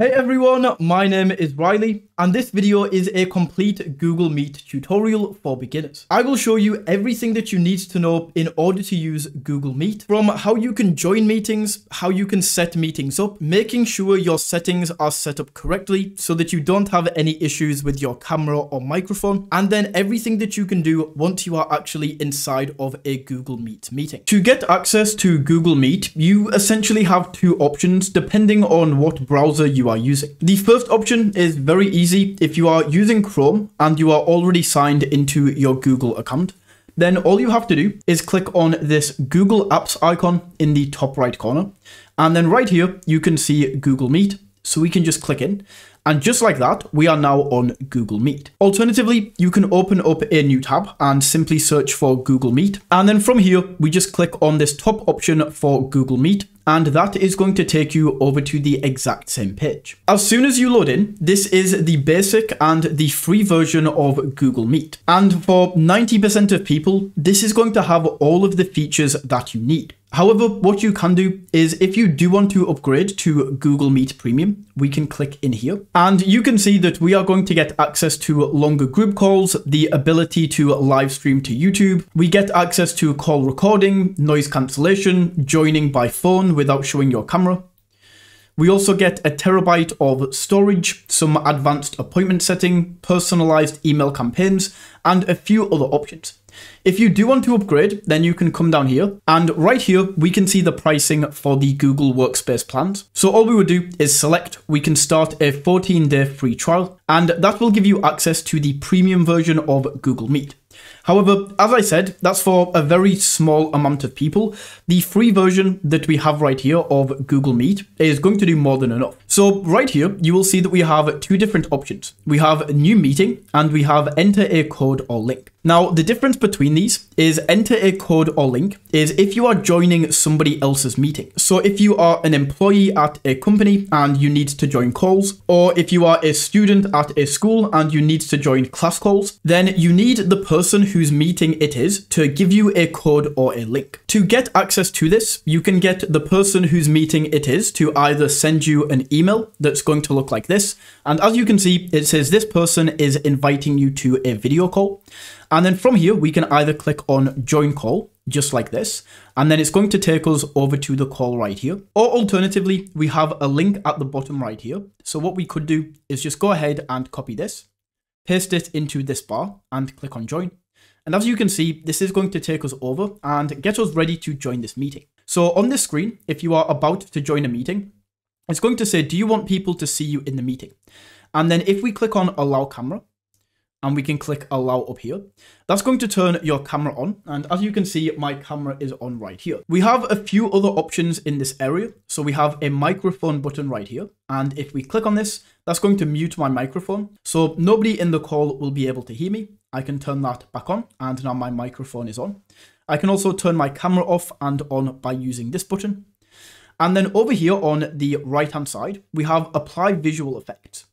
Hey everyone, my name is Riley and this video is a complete Google Meet tutorial for beginners. I will show you everything that you need to know in order to use Google Meet, from how you can join meetings, how you can set meetings up, making sure your settings are set up correctly so that you don't have any issues with your camera or microphone, and then everything that you can do once you are actually inside of a Google Meet meeting. To get access to Google Meet, you essentially have two options depending on what browser you are using. The first option is very easy. If you are using Chrome and you are already signed into your Google account, then all you have to do is click on this Google Apps icon in the top right corner. And then right here, you can see Google Meet. So we can just click in. And just like that, we are now on Google Meet. Alternatively, you can open up a new tab and simply search for Google Meet. And then from here, we just click on this top option for Google Meet and that is going to take you over to the exact same page. As soon as you load in, this is the basic and the free version of Google Meet. And for 90% of people, this is going to have all of the features that you need. However, what you can do is if you do want to upgrade to Google Meet Premium, we can click in here and you can see that we are going to get access to longer group calls, the ability to live stream to YouTube. We get access to call recording, noise cancellation, joining by phone without showing your camera. We also get a terabyte of storage, some advanced appointment setting, personalized email campaigns, and a few other options. If you do want to upgrade, then you can come down here and right here, we can see the pricing for the Google Workspace plans. So all we would do is select, we can start a 14 day free trial and that will give you access to the premium version of Google Meet. However, as I said, that's for a very small amount of people. The free version that we have right here of Google Meet is going to do more than enough. So right here, you will see that we have two different options. We have new meeting and we have enter a code or link. Now, the difference between these is enter a code or link is if you are joining somebody else's meeting. So if you are an employee at a company and you need to join calls, or if you are a student at a school and you need to join class calls, then you need the person whose meeting it is to give you a code or a link. To get access to this, you can get the person whose meeting it is to either send you an email that's going to look like this. And as you can see, it says this person is inviting you to a video call. And then from here, we can either click on join call, just like this, and then it's going to take us over to the call right here. Or alternatively, we have a link at the bottom right here. So what we could do is just go ahead and copy this, paste it into this bar and click on join. And as you can see, this is going to take us over and get us ready to join this meeting. So on this screen, if you are about to join a meeting, it's going to say, do you want people to see you in the meeting? And then if we click on allow camera, and we can click allow up here. That's going to turn your camera on. And as you can see, my camera is on right here. We have a few other options in this area. So we have a microphone button right here. And if we click on this, that's going to mute my microphone. So nobody in the call will be able to hear me. I can turn that back on and now my microphone is on. I can also turn my camera off and on by using this button. And then over here on the right hand side, we have apply visual effects.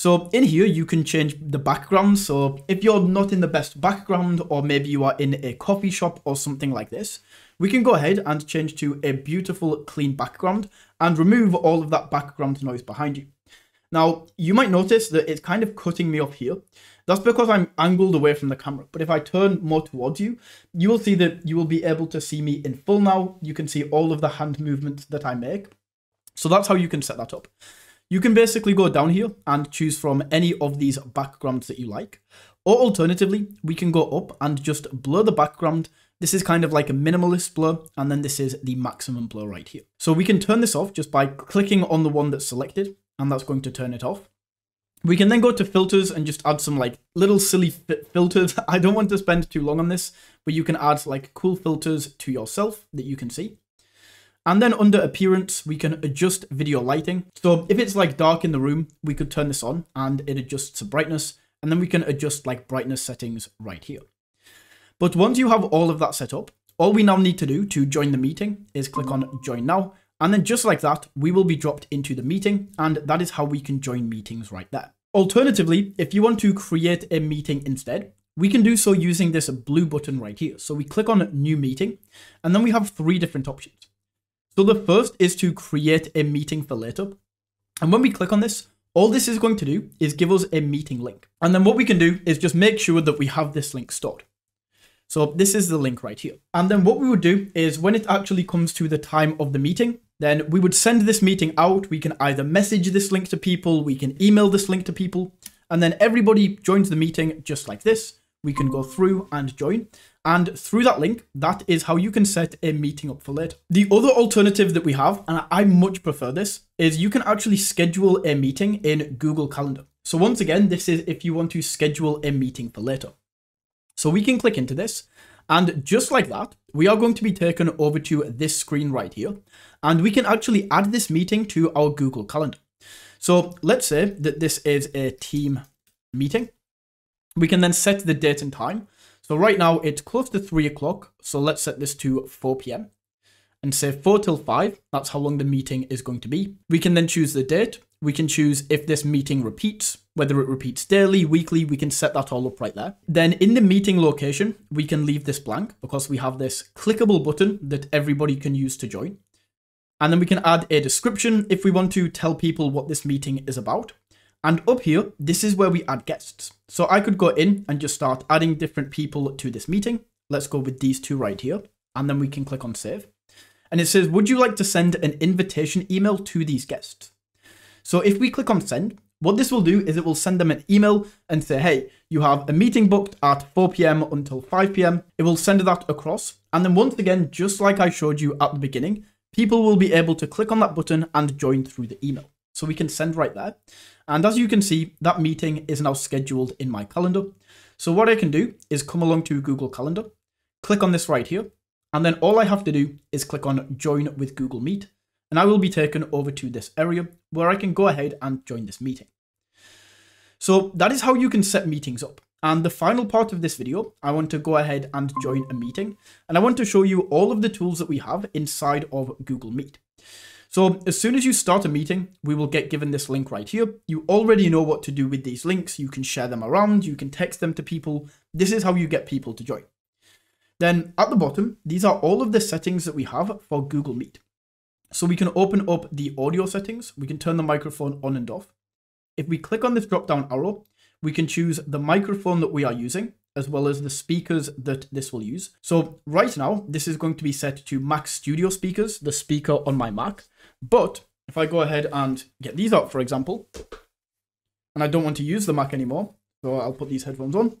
So in here, you can change the background. So if you're not in the best background, or maybe you are in a coffee shop or something like this, we can go ahead and change to a beautiful clean background and remove all of that background noise behind you. Now, you might notice that it's kind of cutting me off here. That's because I'm angled away from the camera. But if I turn more towards you, you will see that you will be able to see me in full now. You can see all of the hand movements that I make. So that's how you can set that up. You can basically go down here and choose from any of these backgrounds that you like. Or alternatively, we can go up and just blur the background. This is kind of like a minimalist blur, and then this is the maximum blur right here. So we can turn this off just by clicking on the one that's selected, and that's going to turn it off. We can then go to filters and just add some like little silly filters. I don't want to spend too long on this, but you can add like cool filters to yourself that you can see. And then under appearance, we can adjust video lighting. So if it's like dark in the room, we could turn this on and it adjusts to brightness. And then we can adjust like brightness settings right here. But once you have all of that set up, all we now need to do to join the meeting is click on join now. And then just like that, we will be dropped into the meeting. And that is how we can join meetings right there. Alternatively, if you want to create a meeting instead, we can do so using this blue button right here. So we click on new meeting and then we have three different options. So the first is to create a meeting for later. And when we click on this, all this is going to do is give us a meeting link. And then what we can do is just make sure that we have this link stored. So this is the link right here. And then what we would do is when it actually comes to the time of the meeting, then we would send this meeting out. We can either message this link to people, we can email this link to people, and then everybody joins the meeting just like this. We can go through and join. And through that link, that is how you can set a meeting up for later. The other alternative that we have, and I much prefer this, is you can actually schedule a meeting in Google Calendar. So once again, this is if you want to schedule a meeting for later. So we can click into this and just like that, we are going to be taken over to this screen right here. And we can actually add this meeting to our Google Calendar. So let's say that this is a team meeting. We can then set the date and time. So right now it's close to 3 o'clock. So let's set this to 4 p.m. and say 4 till 5. That's how long the meeting is going to be. We can then choose the date. We can choose if this meeting repeats, whether it repeats daily, weekly, we can set that all up right there. Then in the meeting location, we can leave this blank because we have this clickable button that everybody can use to join. And then we can add a description if we want to tell people what this meeting is about. And up here, this is where we add guests. So I could go in and just start adding different people to this meeting. Let's go with these two right here. And then we can click on save. And it says, would you like to send an invitation email to these guests? So if we click on send, what this will do is it will send them an email and say, hey, you have a meeting booked at 4 p.m. until 5 p.m. It will send that across. And then once again, just like I showed you at the beginning, people will be able to click on that button and join through the email. So we can send right there. And as you can see, that meeting is now scheduled in my calendar. So what I can do is come along to Google Calendar, click on this right here, and then all I have to do is click on join with Google Meet, and I will be taken over to this area where I can go ahead and join this meeting. So that is how you can set meetings up. And the final part of this video, I want to go ahead and join a meeting. And I want to show you all of the tools that we have inside of Google Meet. So as soon as you start a meeting, we will get given this link right here. You already know what to do with these links. You can share them around. You can text them to people. This is how you get people to join. Then at the bottom, these are all of the settings that we have for Google Meet. So we can open up the audio settings. We can turn the microphone on and off. If we click on this drop down arrow, we can choose the microphone that we are using as well as the speakers that this will use. So right now, this is going to be set to Mac Studio speakers, the speaker on my Mac. But if I go ahead and get these out, for example, and I don't want to use the Mac anymore, so I'll put these headphones on.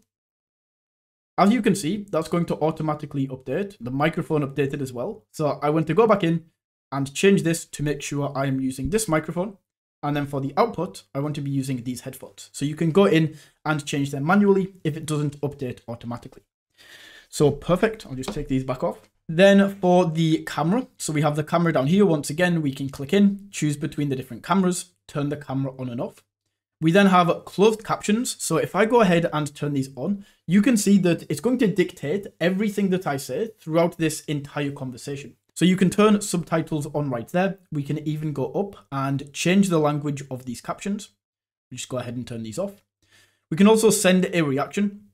As you can see, that's going to automatically update. The microphone updated as well. So I want to go back in and change this to make sure I am using this microphone. And then for the output, I want to be using these headphones. So you can go in and change them manually if it doesn't update automatically. So perfect. I'll just take these back off. Then for the camera, so we have the camera down here. Once again, we can click in, choose between the different cameras, turn the camera on and off. We then have closed captions. So if I go ahead and turn these on, you can see that it's going to dictate everything that I say throughout this entire conversation. So you can turn subtitles on right there. We can even go up and change the language of these captions. We just go ahead and turn these off. We can also send a reaction.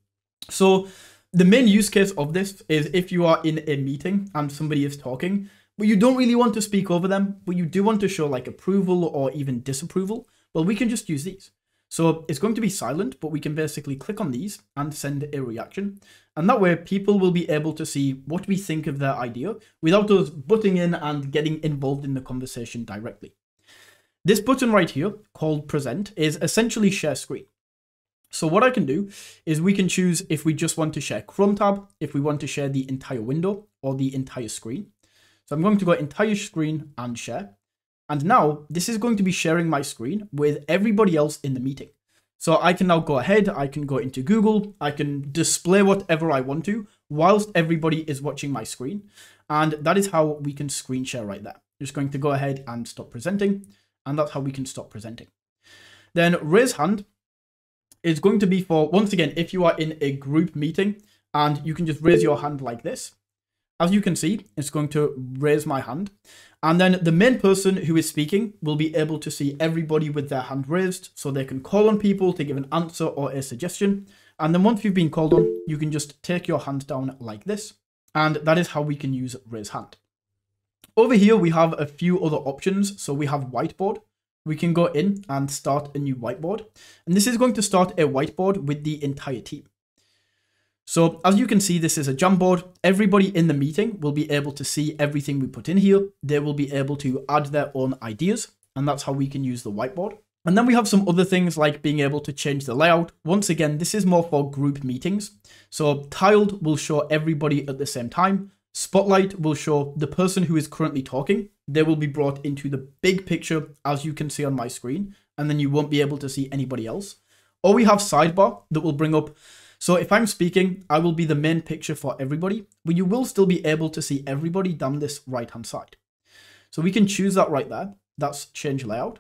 So the main use case of this is if you are in a meeting and somebody is talking, but you don't really want to speak over them, but you do want to show like approval or even disapproval, well, we can just use these. So it's going to be silent, but we can basically click on these and send a reaction. And that way people will be able to see what we think of their idea without us butting in and getting involved in the conversation directly. This button right here called present is essentially share screen. So what I can do is we can choose if we just want to share Chrome tab, if we want to share the entire window or the entire screen. So I'm going to go entire screen and share. And now this is going to be sharing my screen with everybody else in the meeting. So I can now go ahead, I can go into Google, I can display whatever I want to whilst everybody is watching my screen. And that is how we can screen share right there. Just going to go ahead and stop presenting. And that's how we can stop presenting. Then raise hand is going to be for, once again, if you are in a group meeting and you can just raise your hand like this. As you can see, it's going to raise my hand. And then the main person who is speaking will be able to see everybody with their hand raised so they can call on people to give an answer or a suggestion. And then once you've been called on, you can just take your hand down like this. And that is how we can use raise hand. Over here, we have a few other options. So we have whiteboard. We can go in and start a new whiteboard. And this is going to start a whiteboard with the entire team. So as you can see, this is a Jamboard. Everybody in the meeting will be able to see everything we put in here. They will be able to add their own ideas, and that's how we can use the whiteboard. And then we have some other things like being able to change the layout. Once again, this is more for group meetings. So tiled will show everybody at the same time. Spotlight will show the person who is currently talking. They will be brought into the big picture as you can see on my screen, and then you won't be able to see anybody else. Or we have sidebar that will bring up so if I'm speaking, I will be the main picture for everybody, but you will still be able to see everybody down this right-hand side. So we can choose that right there. That's change layout.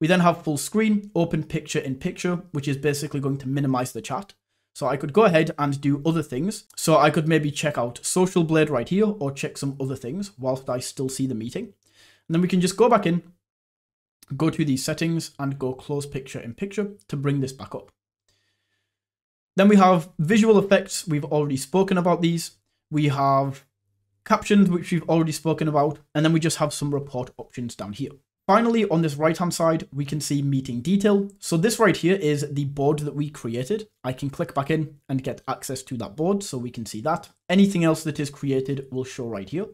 We then have full screen, open picture in picture, which is basically going to minimize the chat. So I could go ahead and do other things. So I could maybe check out Social Blade right here or check some other things whilst I still see the meeting. And then we can just go back in, go to these settings and go close picture in picture to bring this back up. Then we have visual effects. We've already spoken about these. We have captions, which we've already spoken about. And then we just have some report options down here. Finally, on this right-hand side, we can see meeting detail. So this right here is the board that we created. I can click back in and get access to that board so we can see that. Anything else that is created will show right here.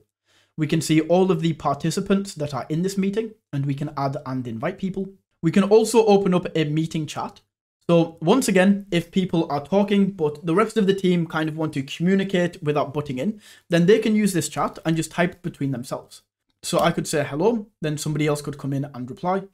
We can see all of the participants that are in this meeting and we can add and invite people. We can also open up a meeting chat. So once again, if people are talking, but the rest of the team kind of want to communicate without butting in, then they can use this chat and just type between themselves. So I could say hello, then somebody else could come in and reply.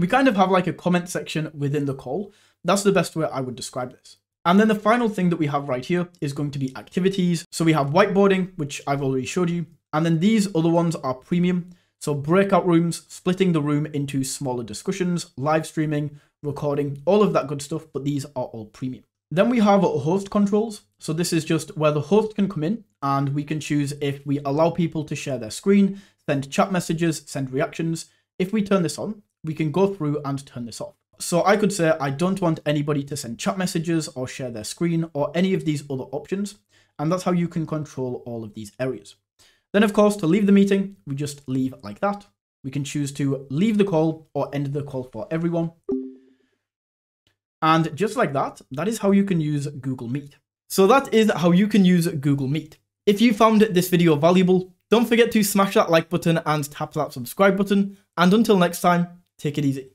We kind of have like a comment section within the call. That's the best way I would describe this. And then the final thing that we have right here is going to be activities. So we have whiteboarding, which I've already showed you. And then these other ones are premium. So breakout rooms, splitting the room into smaller discussions, live streaming, recording, all of that good stuff, but these are all premium. Then we have host controls. So this is just where the host can come in and we can choose if we allow people to share their screen, send chat messages, send reactions. If we turn this on, we can go through and turn this off. So I could say I don't want anybody to send chat messages or share their screen or any of these other options. And that's how you can control all of these areas. Then of course, to leave the meeting, we just leave like that. We can choose to leave the call or end the call for everyone. And just like that, that is how you can use Google Meet. So that is how you can use Google Meet. If you found this video valuable, don't forget to smash that like button and tap that subscribe button. And until next time, take it easy.